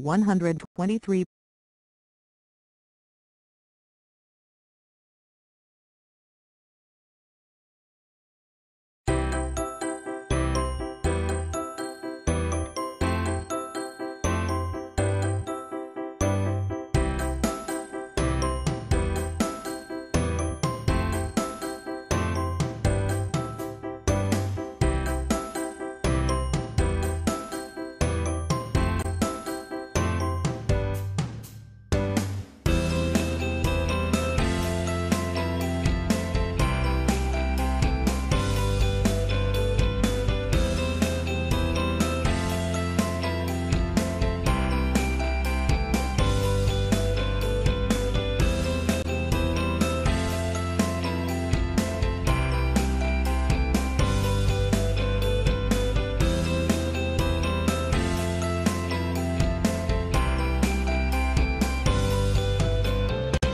123.